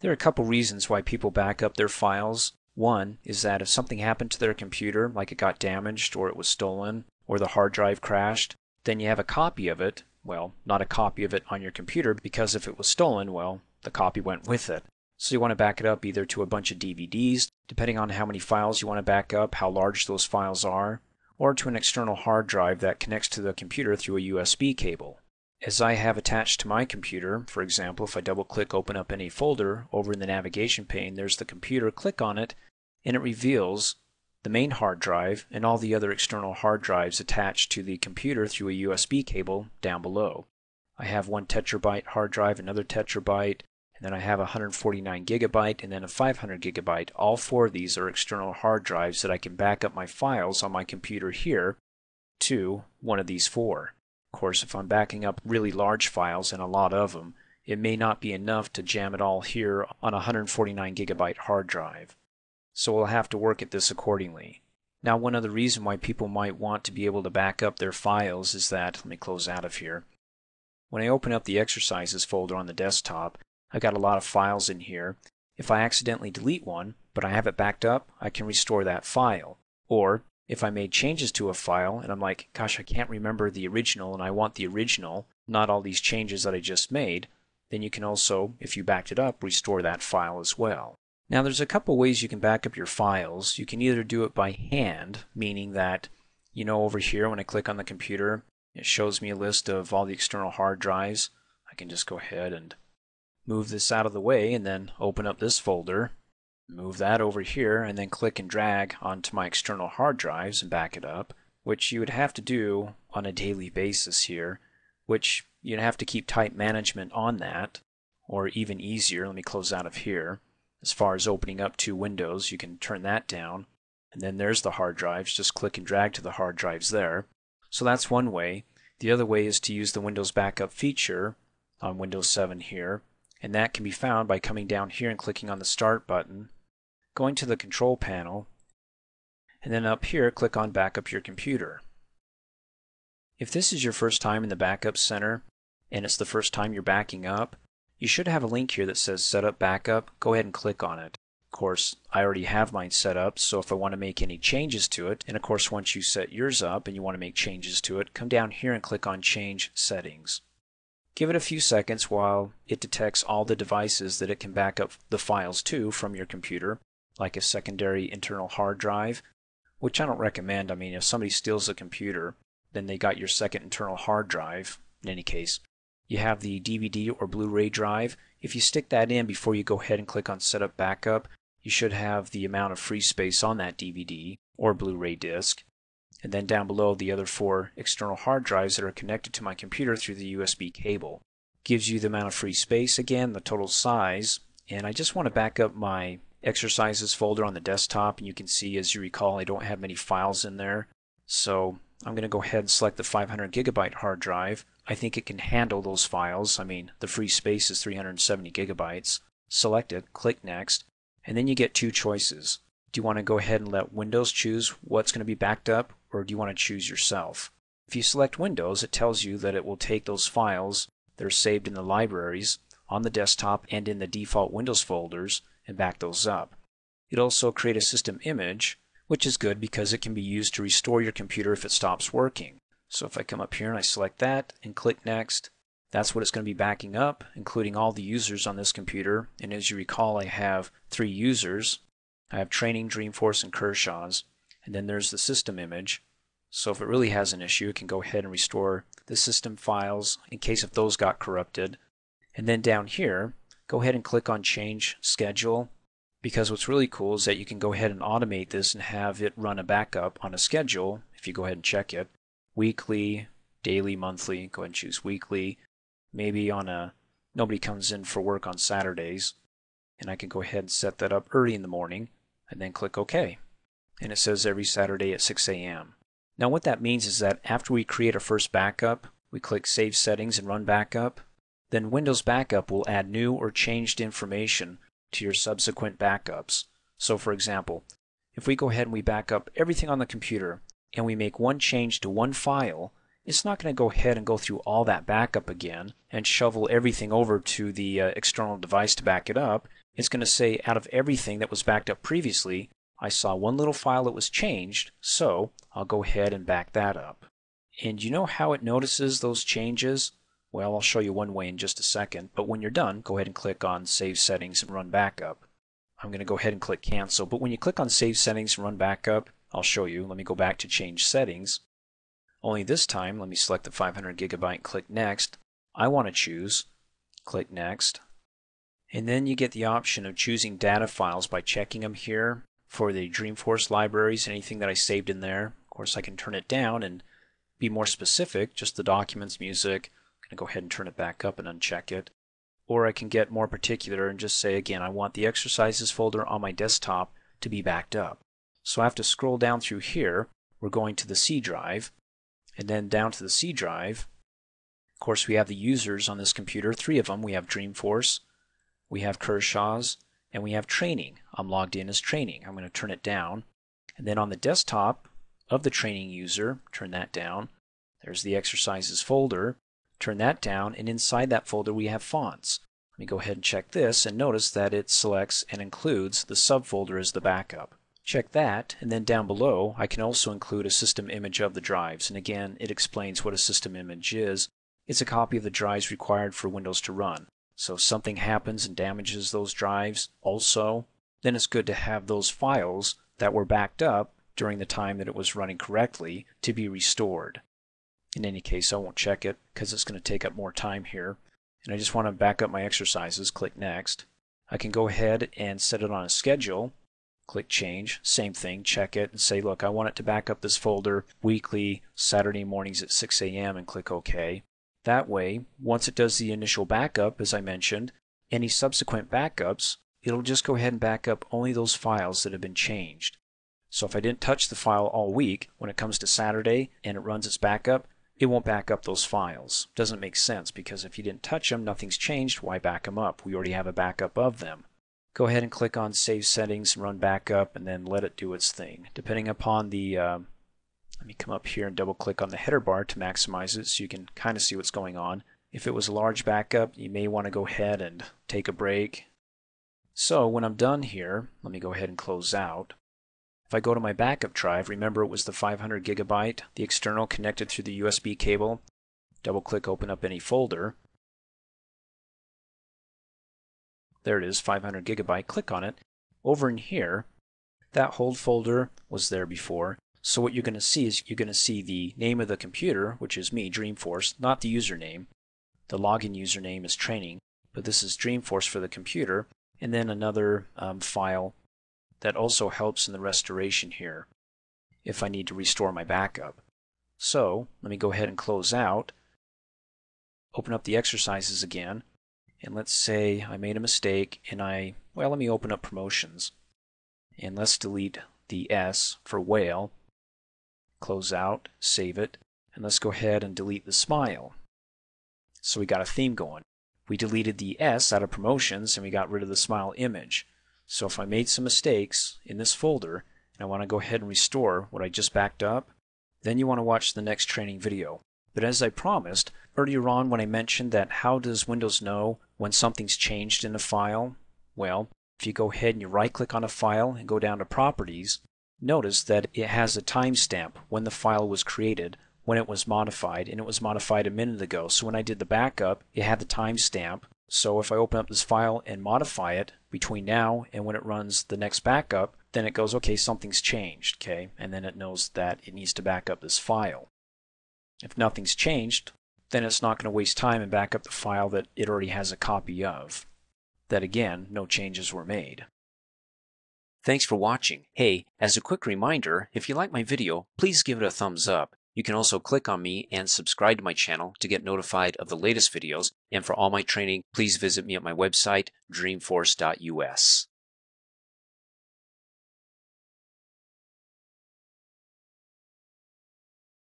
There are a couple reasons why people back up their files. One is that if something happened to their computer, like it got damaged or it was stolen or the hard drive crashed, then you have a copy of it. Well, not a copy of it on your computer because if it was stolen, well, the copy went with it. So you want to back it up either to a bunch of DVDs, depending on how many files you want to back up, how large those files are, or to an external hard drive that connects to the computer through a USB cable. As I have attached to my computer, for example, if I double click open up any folder, over in the navigation pane there's the computer, click on it, and it reveals the main hard drive and all the other external hard drives attached to the computer through a USB cable down below. I have one tetrabyte hard drive, another tetrabyte, and then I have a 149 gigabyte and then a 500 gigabyte. All four of these are external hard drives that I can back up my files on my computer here to one of these four. Of course, if I'm backing up really large files and a lot of them, it may not be enough to jam it all here on a 149 gigabyte hard drive. So we'll have to work at this accordingly. Now one other reason why people might want to be able to back up their files is that, let me close out of here. When I open up the exercises folder on the desktop, I've got a lot of files in here. If I accidentally delete one, but I have it backed up, I can restore that file. Or if I made changes to a file and I'm like, gosh, I can't remember the original and I want the original, not all these changes that I just made, then you can also, if you backed it up, restore that file as well. Now there's a couple ways you can back up your files. You can either do it by hand, meaning that, you know, over here when I click on the computer, it shows me a list of all the external hard drives. I can just go ahead and move this out of the way and then open up this folder, move that over here, and then click and drag onto my external hard drives and back it up, which you would have to do on a daily basis here, which you'd have to keep tight management on that, or even easier, let me close out of here. As far as opening up two windows, you can turn that down, and then there's the hard drives, just click and drag to the hard drives there. So that's one way. The other way is to use the Windows Backup feature on Windows 7 here, and that can be found by coming down here and clicking on the Start button, going to the Control panel, and then up here click on Backup Your Computer. If this is your first time in the Backup Center, and it's the first time you're backing up, you should have a link here that says Set up Backup. Go ahead and click on it. Of course, I already have mine set up, so if I want to make any changes to it, and of course once you set yours up and you want to make changes to it, come down here and click on Change Settings. Give it a few seconds while it detects all the devices that it can back up the files to from your computer, like a secondary internal hard drive, which I don't recommend. I mean, if somebody steals a computer, then they got your second internal hard drive, in any case. You have the DVD or Blu-ray drive. If you stick that in before you go ahead and click on Setup Backup, you should have the amount of free space on that DVD or Blu-ray disc and then down below the other four external hard drives that are connected to my computer through the USB cable. Gives you the amount of free space again, the total size, and I just want to back up my exercises folder on the desktop and you can see as you recall I don't have many files in there so I'm going to go ahead and select the 500 gigabyte hard drive. I think it can handle those files. I mean the free space is 370 gigabytes. Select it, click next, and then you get two choices. Do you want to go ahead and let Windows choose what's going to be backed up or do you want to choose yourself? If you select Windows, it tells you that it will take those files that are saved in the libraries on the desktop and in the default Windows folders and back those up. It'll also create a system image, which is good because it can be used to restore your computer if it stops working. So if I come up here and I select that and click Next, that's what it's going to be backing up, including all the users on this computer. And as you recall, I have three users. I have Training, Dreamforce, and Kershaw's and then there's the system image. So if it really has an issue, it can go ahead and restore the system files in case if those got corrupted. And then down here, go ahead and click on Change Schedule because what's really cool is that you can go ahead and automate this and have it run a backup on a schedule if you go ahead and check it. Weekly, daily, monthly, go ahead and choose weekly. Maybe on a nobody comes in for work on Saturdays and I can go ahead and set that up early in the morning and then click OK and it says every Saturday at 6 a.m. Now what that means is that after we create our first backup, we click Save Settings and Run Backup, then Windows Backup will add new or changed information to your subsequent backups. So for example, if we go ahead and we back up everything on the computer and we make one change to one file, it's not going to go ahead and go through all that backup again and shovel everything over to the uh, external device to back it up. it's going to say out of everything that was backed up previously, I saw one little file that was changed, so I'll go ahead and back that up. And you know how it notices those changes? Well, I'll show you one way in just a second, but when you're done, go ahead and click on Save Settings and Run Backup. I'm going to go ahead and click Cancel, but when you click on Save Settings and Run Backup, I'll show you. Let me go back to Change Settings. Only this time, let me select the 500 gigabyte click Next. I want to choose. Click Next. And then you get the option of choosing data files by checking them here for the Dreamforce libraries, anything that I saved in there. Of course, I can turn it down and be more specific, just the documents, music, going to go ahead and turn it back up and uncheck it. Or I can get more particular and just say, again, I want the exercises folder on my desktop to be backed up. So I have to scroll down through here. We're going to the C drive, and then down to the C drive. Of course, we have the users on this computer, three of them. We have Dreamforce, we have Kershaw's, and we have training. I'm logged in as training. I'm going to turn it down. And then on the desktop of the training user, turn that down. There's the exercises folder turn that down, and inside that folder we have fonts. Let me go ahead and check this and notice that it selects and includes the subfolder as the backup. Check that, and then down below I can also include a system image of the drives, and again it explains what a system image is. It's a copy of the drives required for Windows to run. So if something happens and damages those drives also, then it's good to have those files that were backed up during the time that it was running correctly to be restored. In any case, I won't check it because it's going to take up more time here. And I just want to back up my exercises, click Next. I can go ahead and set it on a schedule, click Change, same thing, check it and say, look, I want it to back up this folder weekly, Saturday mornings at 6 a.m. and click OK. That way, once it does the initial backup, as I mentioned, any subsequent backups, it'll just go ahead and back up only those files that have been changed. So if I didn't touch the file all week, when it comes to Saturday and it runs its backup, it won't back up those files. Doesn't make sense because if you didn't touch them, nothing's changed, why back them up? We already have a backup of them. Go ahead and click on Save Settings Run Backup and then let it do its thing. Depending upon the, uh, let me come up here and double click on the header bar to maximize it so you can kind of see what's going on. If it was a large backup, you may want to go ahead and take a break. So when I'm done here, let me go ahead and close out. If I go to my backup drive, remember it was the 500 gigabyte, the external connected through the USB cable. Double click open up any folder. There it is, 500 gigabyte. Click on it. Over in here, that hold folder was there before. So what you're going to see is you're going to see the name of the computer, which is me, Dreamforce, not the username. The login username is training, but this is Dreamforce for the computer, and then another um, file that also helps in the restoration here if I need to restore my backup. So let me go ahead and close out, open up the exercises again, and let's say I made a mistake and I, well, let me open up promotions. And let's delete the S for whale, close out, save it, and let's go ahead and delete the smile. So we got a theme going. We deleted the S out of promotions and we got rid of the smile image. So if I made some mistakes in this folder and I want to go ahead and restore what I just backed up, then you want to watch the next training video. But as I promised, earlier on when I mentioned that how does Windows know when something's changed in a file? Well, if you go ahead and you right click on a file and go down to properties, notice that it has a timestamp when the file was created, when it was modified, and it was modified a minute ago. So when I did the backup, it had the timestamp so if I open up this file and modify it between now and when it runs the next backup, then it goes, okay, something's changed, okay? And then it knows that it needs to back up this file. If nothing's changed, then it's not going to waste time and back up the file that it already has a copy of. That again, no changes were made. Thanks for watching. Hey, as a quick reminder, if you like my video, please give it a thumbs up. You can also click on me and subscribe to my channel to get notified of the latest videos. And for all my training, please visit me at my website, dreamforce.us.